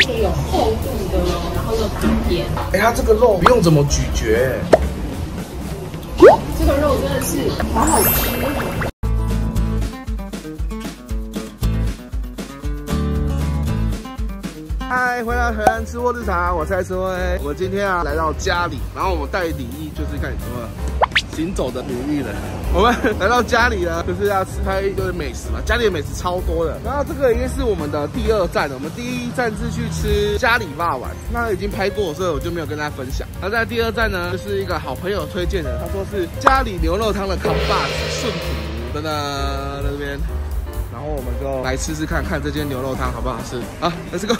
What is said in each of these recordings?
是有厚度的哦，然后又大片。哎，它这个肉不用怎么咀嚼，这个肉真的是好好吃。嗨，回来回来吃货日常，我是艾斯威。我今天啊来到家里，然后我带礼仪就是看什么行走的女艺人。我们来到家里呢，就是要吃开一堆美食嘛，家里的美食超多的。然后这个已经是我们的第二站了，我们第一站是去吃家里霸王，那已经拍过，所以我就没有跟大家分享。那在第二站呢，就是一个好朋友推荐的，他说是家里牛肉汤的扛把子顺福，等等在这边。然后我们就来吃吃看看这间牛肉汤好不好吃啊，Let's go。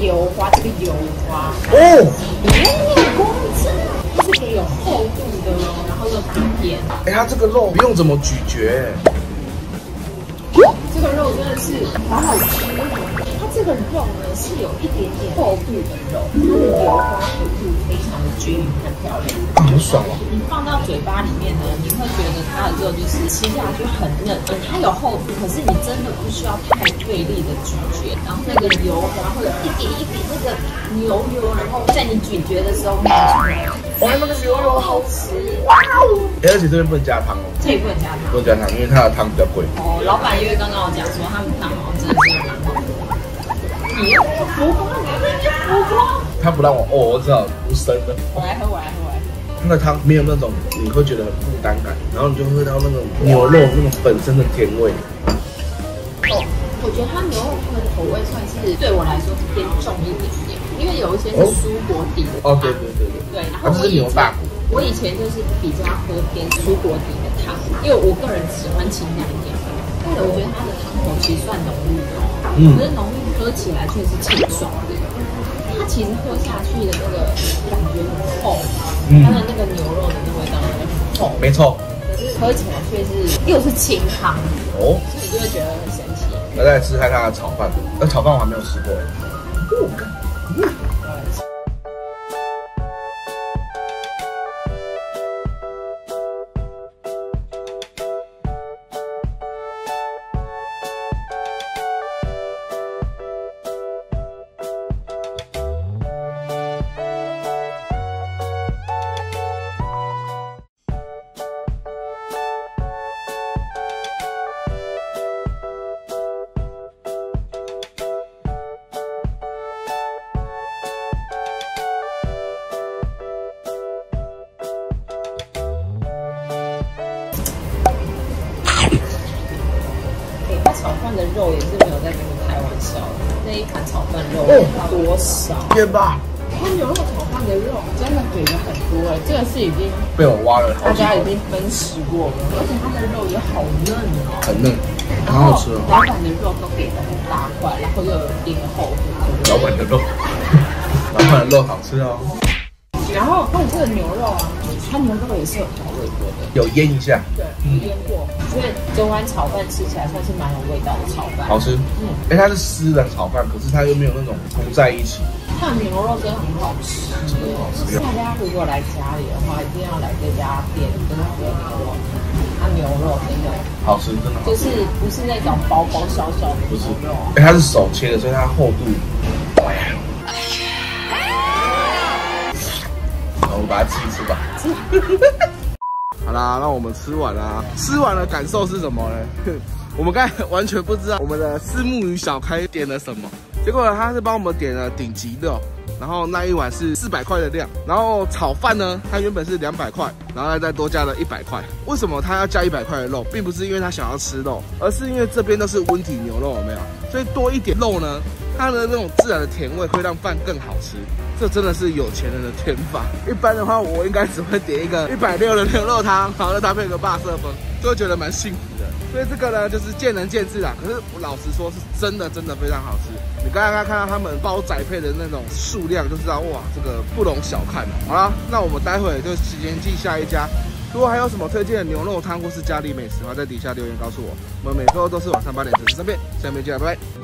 油花，这个油花，哦，眼光真，它是可以有厚度的哦，然后又大片。哎，它这个肉不用怎么咀嚼，这个肉真的是好好吃。这个肉呢是有一点点厚度的肉，它的。油花幅度非常的。均匀，很漂亮。很爽哦！你放到嘴巴里面呢，你会觉得它的。肉就是吃下去很嫩，它有厚度，可是你真的。不需要太费力的。咀嚼，然后那个油花会一点一点那个牛油，然后在你咀嚼的。时候冒出来，哇，那个牛肉好吃，哇哦！而且这边不能加汤哦，这也不能加汤不能加汤，因为它的。汤比较贵。哦。老板因为刚刚我讲说他们汤好像真的。是。你浮光，你在那边浮光。他不让我哦，我知道无声的。我来喝，我来喝，我来喝。那个汤没有那种你会觉得很负担感，然后你就会喝到那种牛肉那种本身的甜味。哦，我觉得它牛肉汤的口味算是对我来说是偏重一点点，因为有一些是蔬果底的哦，对对对对，对，然它是后我以前牛大骨。我以前就是比较喝偏蔬果底的汤，因为我个人喜欢清淡一点的，但是我觉得它的汤头其实算浓郁的，嗯可是浓起来确实清爽的。它其实喝下去的那个感觉很厚，嗯它的那个牛肉的那味道也很厚，没错。可是喝起来却是又是清汤，哦，所以你就会觉得很神奇。我再来吃看它的炒饭，那炒饭我还没有吃过。哎，它炒饭的肉也是没有在跟你开玩笑的，那一盘炒饭肉多少？天吧，它牛肉炒饭的肉真的给的很多哎，这个是已经被我挖了好，大家已经分食过了，而且它的肉也好嫩哦，很嫩，很好好吃哦。老板的肉都给的很大块，然后又有一定的厚，老板的肉，老板的肉好吃哦，然后它的这个牛肉啊，它牛肉也是有调味过的，有腌一下，对，腌过，所以这碗炒饭吃起来算是蛮有味道的炒饭。好吃。嗯，哎，它是湿的炒饭，可是它又没有那种糊在一起，它的牛肉真的很好吃，真的好吃。大家如果来家里的话，一定要来这家店，真的喝牛肉。它牛肉真的好吃，真的好吃。就是不是那种薄薄小小的不是牛肉，，哎，它是手切的，所以它厚度。好，我把它吃一吃吧。好啦，那我们吃完啦。吃完了感受是什么呢？我们刚才完全不知道我们的四目鱼小开点了什么，结果他是帮我们点了顶级的，然后那一碗是四百块的量，然后炒饭呢，它原本是两百块，然后再多加了一百块。为什么他要加一百块的肉，并不是因为他想要吃肉，而是因为这边都是温体牛肉，有没有？所以多一点肉呢，它的那种自然的甜味会让饭更好吃。这真的是有钱人的甜法。一般的话，我应该只会点一个一百六的牛肉汤，然后搭配个霸色风，就会觉得蛮幸福的。所以这个呢就是见仁见智啦。可是我老实说，是真的真的非常好吃。你刚刚看到他们包仔配的那种数量，就知道哇，这个不容小看。好了，那我们待会就时间进下一家。如果还有什么推荐的牛肉汤或是家里美食的话，在底下留言告诉我。我们每周都是晚上八点准时上片，下面见，拜拜。